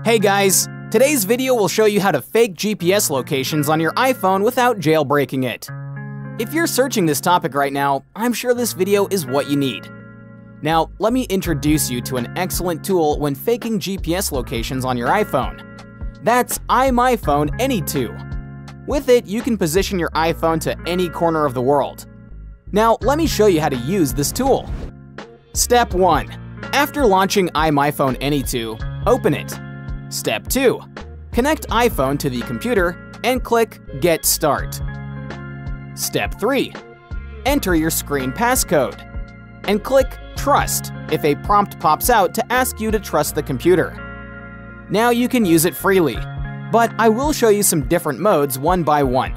Hey guys! Today's video will show you how to fake GPS locations on your iPhone without jailbreaking it. If you're searching this topic right now, I'm sure this video is what you need. Now, let me introduce you to an excellent tool when faking GPS locations on your iPhone. That's iMyFone AnyTo. With it, you can position your iPhone to any corner of the world. Now, let me show you how to use this tool. Step 1. After launching iMyFone AnyTo, open it. Step 2. Connect iPhone to the computer and click Get Start. Step 3. Enter your screen passcode and click Trust if a prompt pops out to ask you to trust the computer. Now you can use it freely, but I will show you some different modes one by one.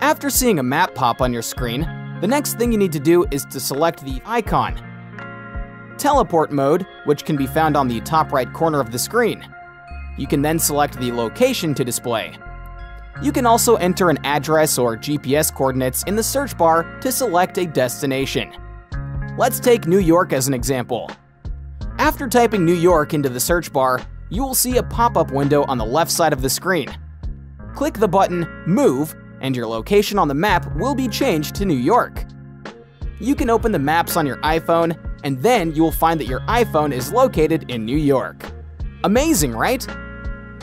After seeing a map pop on your screen, the next thing you need to do is to select the icon. Teleport mode, which can be found on the top right corner of the screen. You can then select the location to display. You can also enter an address or GPS coordinates in the search bar to select a destination. Let's take New York as an example. After typing New York into the search bar, you will see a pop-up window on the left side of the screen. Click the button Move and your location on the map will be changed to New York. You can open the maps on your iPhone and then you will find that your iPhone is located in New York. Amazing, right?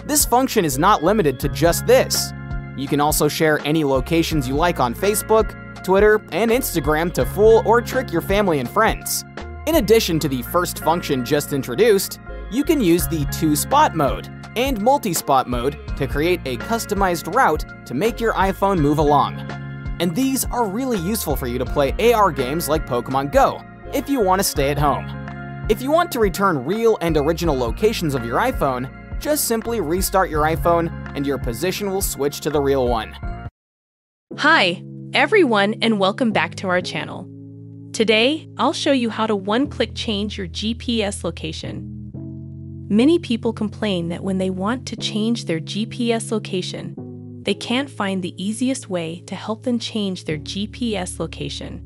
This function is not limited to just this. You can also share any locations you like on Facebook, Twitter, and Instagram to fool or trick your family and friends. In addition to the first function just introduced, you can use the two-spot mode and multi-spot mode to create a customized route to make your iPhone move along. And these are really useful for you to play AR games like Pokemon Go, if you want to stay at home. If you want to return real and original locations of your iPhone, just simply restart your iPhone and your position will switch to the real one. Hi, everyone, and welcome back to our channel. Today, I'll show you how to one-click change your GPS location. Many people complain that when they want to change their GPS location, they can't find the easiest way to help them change their GPS location.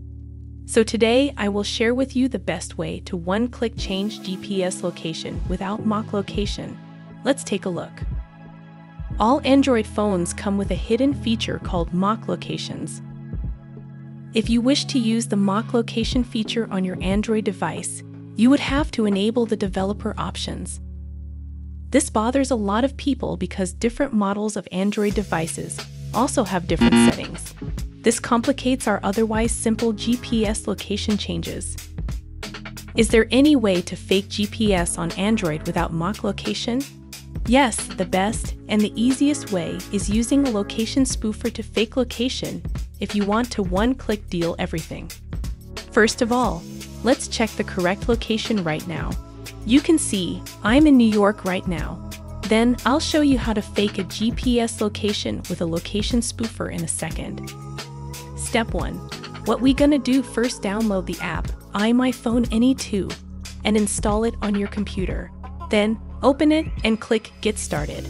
So today, I will share with you the best way to one-click change GPS location without mock location. Let's take a look. All Android phones come with a hidden feature called mock locations. If you wish to use the mock location feature on your Android device, you would have to enable the developer options. This bothers a lot of people because different models of Android devices also have different settings. This complicates our otherwise simple GPS location changes. Is there any way to fake GPS on Android without mock location? Yes, the best and the easiest way is using a location spoofer to fake location if you want to one-click deal everything. First of all, let's check the correct location right now. You can see I'm in New York right now. Then I'll show you how to fake a GPS location with a location spoofer in a second. Step 1. What we gonna do first download the app iMyFone AnyTo and install it on your computer. Then open it and click Get Started.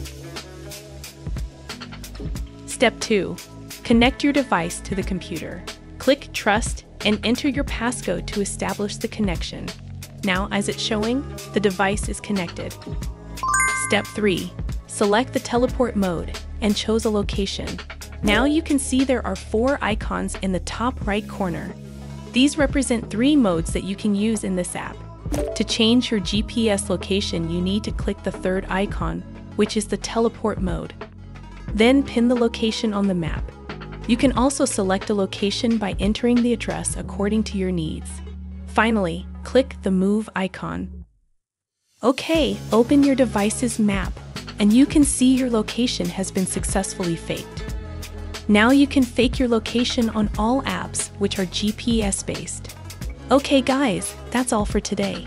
Step 2. Connect your device to the computer. Click Trust and enter your passcode to establish the connection. Now, as it's showing, the device is connected. Step 3. Select the teleport mode and choose a location. Now you can see there are four icons in the top right corner. These represent three modes that you can use in this app. To change your GPS location, you need to click the third icon, which is the teleport mode. Then pin the location on the map. You can also select a location by entering the address according to your needs. Finally, click the Move icon. Okay, open your device's map, and you can see your location has been successfully faked. Now you can fake your location on all apps which are GPS based. Okay guys, that's all for today.